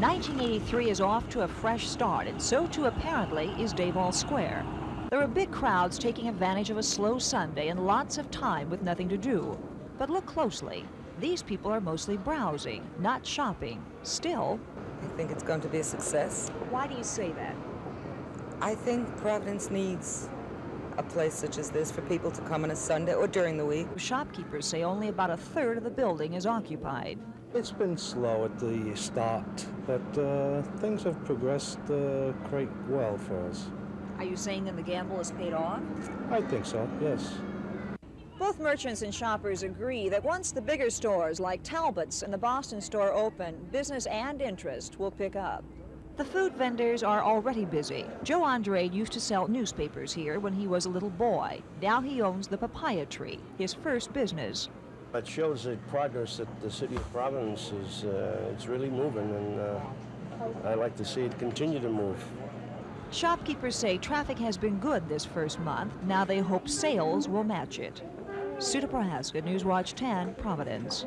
1983 is off to a fresh start, and so too apparently is Davol Square. There are big crowds taking advantage of a slow Sunday and lots of time with nothing to do. But look closely. These people are mostly browsing, not shopping. Still, I think it's going to be a success. why do you say that? I think Providence needs a place such as this for people to come on a Sunday or during the week. Shopkeepers say only about a third of the building is occupied. It's been slow at the start, but uh, things have progressed uh, quite well for us. Are you saying that the gamble has paid off? I think so, yes. Both merchants and shoppers agree that once the bigger stores like Talbot's and the Boston store open, business and interest will pick up. The food vendors are already busy. Joe Andrade used to sell newspapers here when he was a little boy. Now he owns the Papaya Tree, his first business. It shows the progress that the city of Providence is, uh, it's really moving, and uh, I like to see it continue to move. Shopkeepers say traffic has been good this first month. Now they hope sales will match it. Suda Prohaska, Newswatch 10, Providence.